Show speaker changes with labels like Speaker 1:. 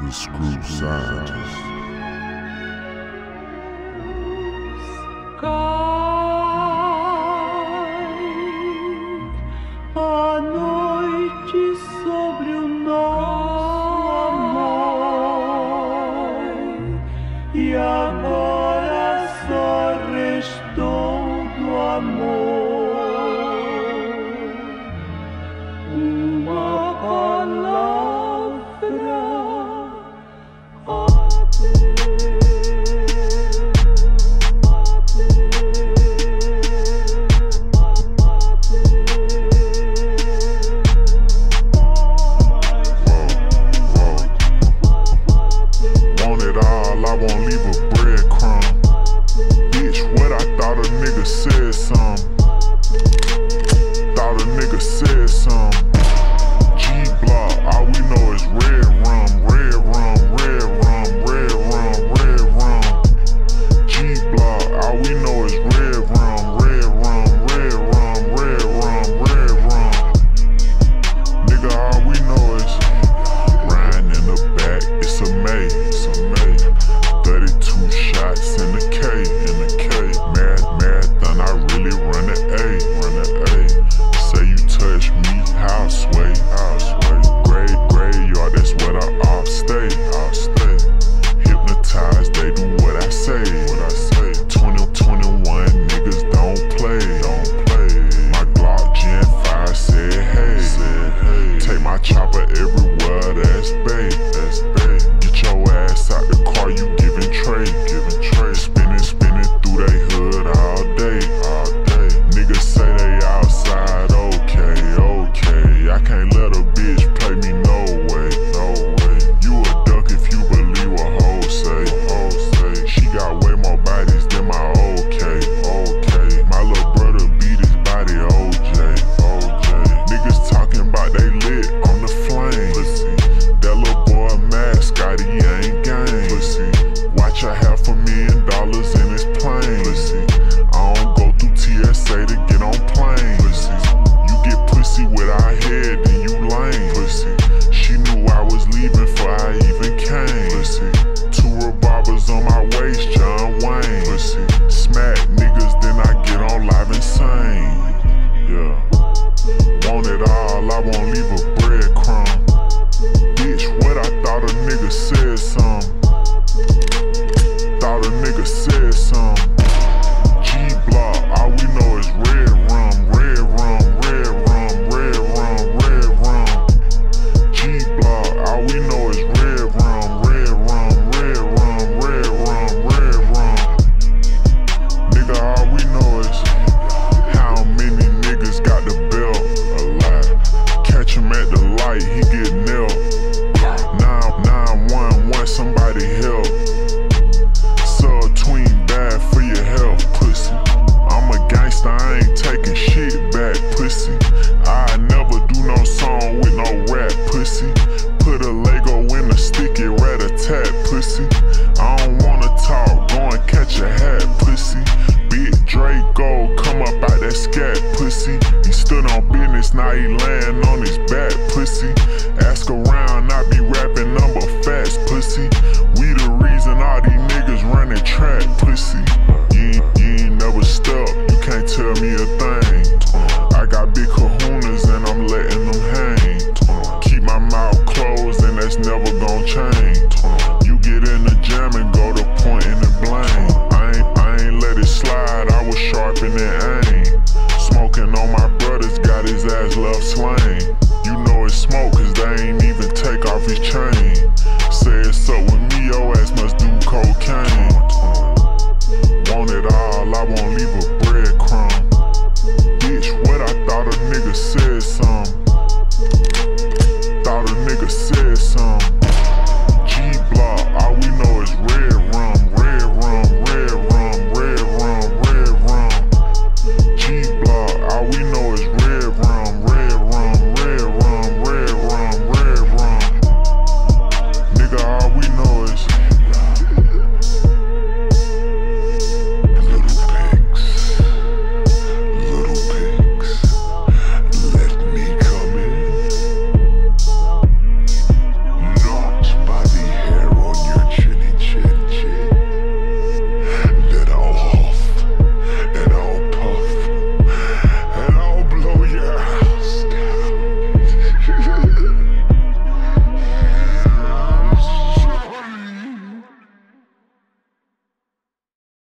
Speaker 1: The Screw Scientist.
Speaker 2: Cai a noite sobre o nosso amor e agora só restou do amor.
Speaker 1: nigga said something. Thought a nigga said something. I have for me. nigga said something. your hat, pussy. Big Draco, come up out that scat, pussy. He stood on business, now he laying on his back, pussy.